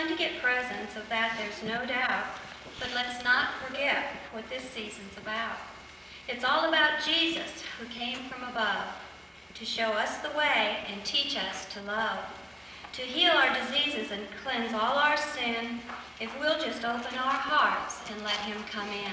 fun to get presents, of that there's no doubt, but let's not forget what this season's about. It's all about Jesus who came from above to show us the way and teach us to love, to heal our diseases and cleanse all our sin if we'll just open our hearts and let him come in.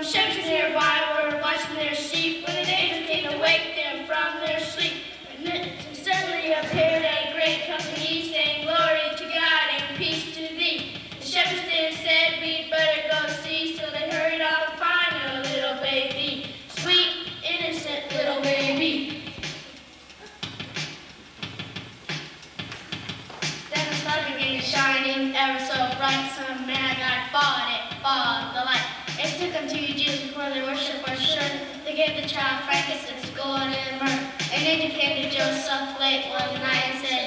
From ships nearby were watching their sheep, for the days came to wake them from John Francis and School in Edinburgh and educated Joseph Late one night and said,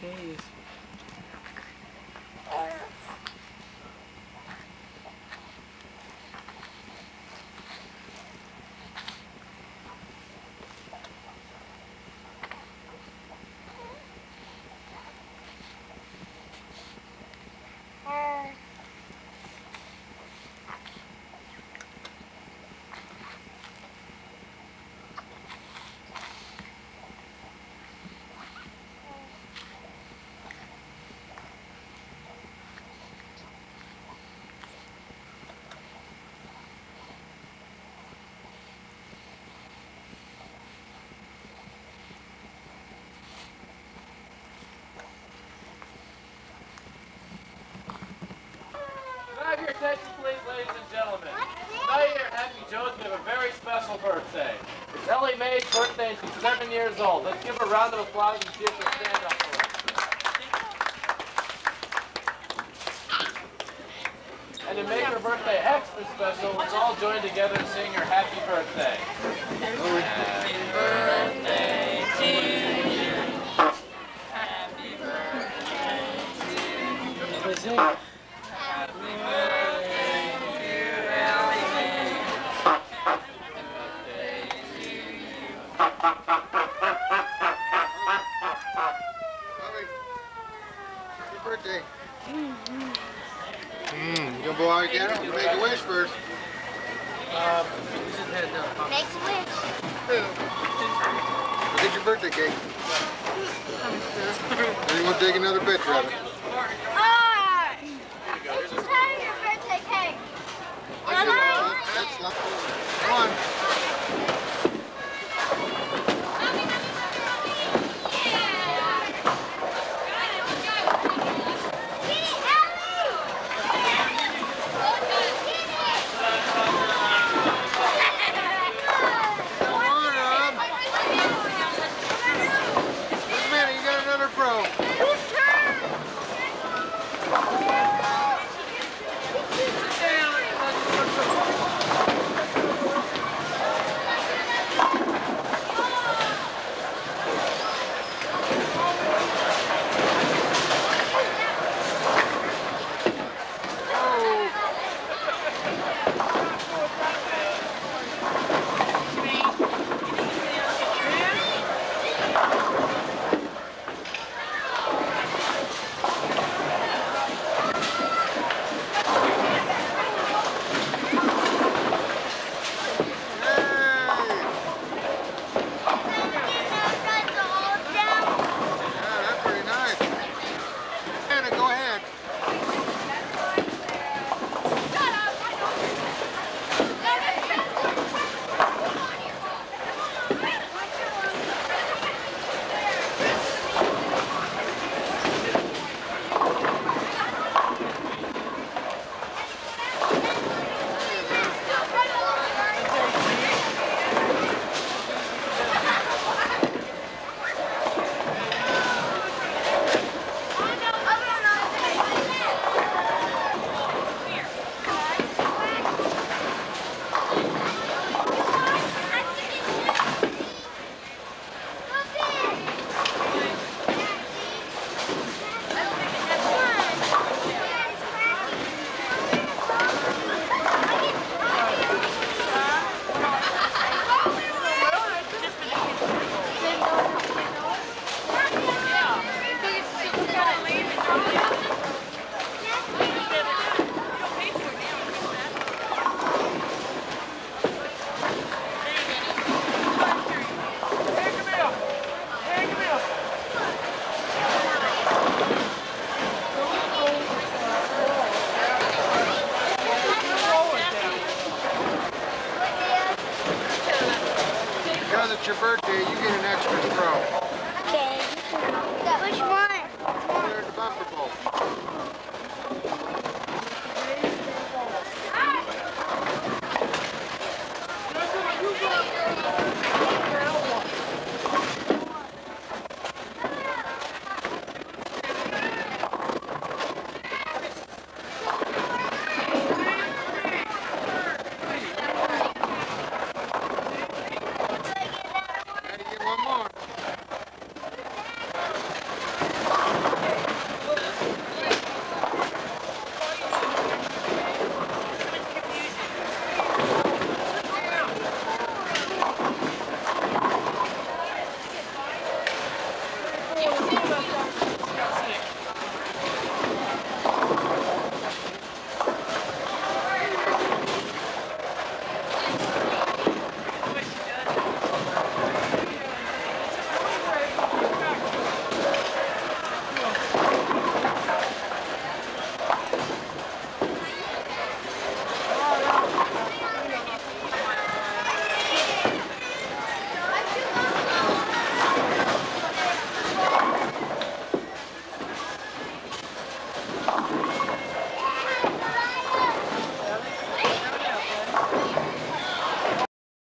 case. please, ladies and gentlemen. Tonight here Happy Jones, we have a very special birthday. It's Ellie Mae's birthday, she's seven years old. Let's give her a round of applause and see if she'll stand up for us. And to make her birthday extra special, let's all join together and sing her happy birthday. Happy birthday to you. Happy birthday to you.